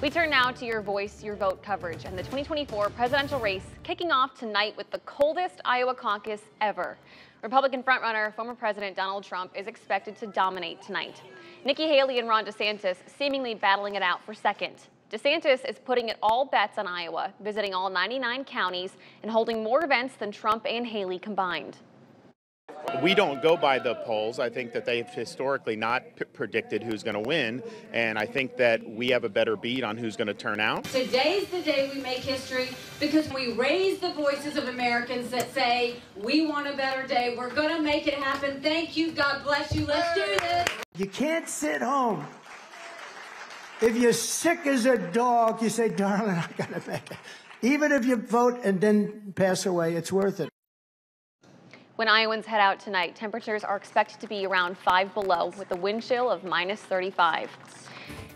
We turn now to your voice, your vote coverage and the 2024 presidential race kicking off tonight with the coldest Iowa caucus ever. Republican frontrunner, former President Donald Trump, is expected to dominate tonight. Nikki Haley and Ron DeSantis seemingly battling it out for second. DeSantis is putting it all bets on Iowa, visiting all 99 counties and holding more events than Trump and Haley combined. We don't go by the polls. I think that they've historically not p- predicted who's going to win, and I think that we have a better beat on who's going to turn out. Today's the day we make history because we raise the voices of Americans that say, we want a better day. We're going to make it happen. Thank you. God bless you. Let's do this. You can't sit home. If you're sick as a dog, you say, darling, I got to make it. Even if you vote and then pass away, it's worth it. When Iowans head out tonight, temperatures are expected to be around 5 below with a wind chill of minus 35.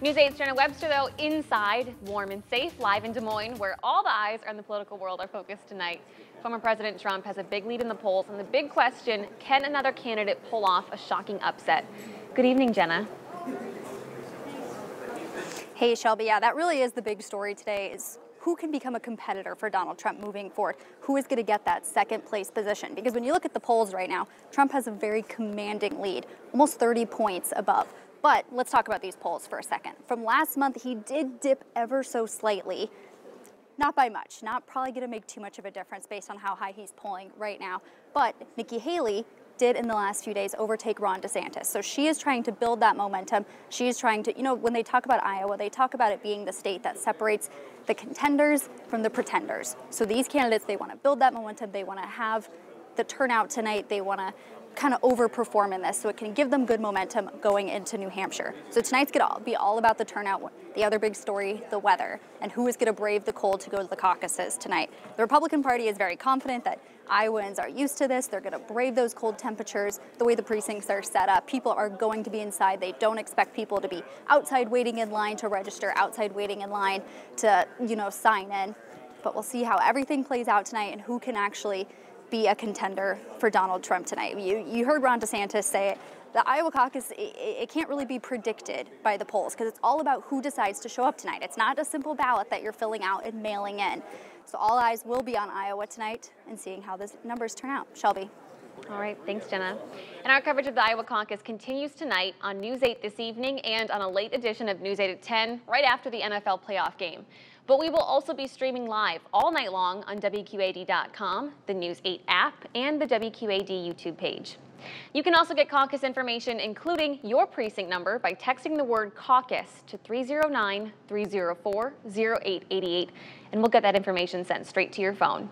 News 8's Jenna Webster, though, inside, warm and safe, live in Des Moines, where all the eyes in the political world are focused tonight. Former President Trump has a big lead in the polls, and the big question, can another candidate pull off a shocking upset? Good evening, Jenna. Hey, Shelby, yeah, that really is the big story today is who can become a competitor for Donald Trump moving forward? Who is going to get that second place position? Because when you look at the polls right now, Trump has a very commanding lead, almost 30 points above. But let's talk about these polls for a second. From last month, he did dip ever so slightly. Not by much, not probably going to make too much of a difference based on how high he's polling right now. But Nikki Haley did in the last few days overtake Ron DeSantis. So she is trying to build that momentum. She is trying to, you know, when they talk about Iowa, they talk about it being the state that separates the contenders from the pretenders. So these candidates, they want to build that momentum. They want to have the turnout tonight. They want to kind of overperform in this so it can give them good momentum going into New Hampshire. So tonight's going to be all about the turnout. The other big story, the weather, and who is going to brave the cold to go to the caucuses tonight. The Republican Party is very confident that Iowans are used to this. They're going to brave those cold temperatures. The way the precincts are set up, people are going to be inside. They don't expect people to be outside waiting in line to register, outside waiting in line to, you know, sign in. But we'll see how everything plays out tonight and who can actually be a contender for Donald Trump tonight. You, you heard Ron DeSantis say it. The Iowa caucus, it, it can't really be predicted by the polls because it's all about who decides to show up tonight. It's not a simple ballot that you're filling out and mailing in. So all eyes will be on Iowa tonight and seeing how the numbers turn out. Shelby. All right, thanks, Jenna. And our coverage of the Iowa caucus continues tonight on News 8 this evening and on a late edition of News 8 at 10, right after the NFL playoff game. But we will also be streaming live all night long on WQAD.com, the News 8 app, and the WQAD YouTube page. You can also get caucus information, including your precinct number, by texting the word caucus to 309 304 0888, and we'll get that information sent straight to your phone.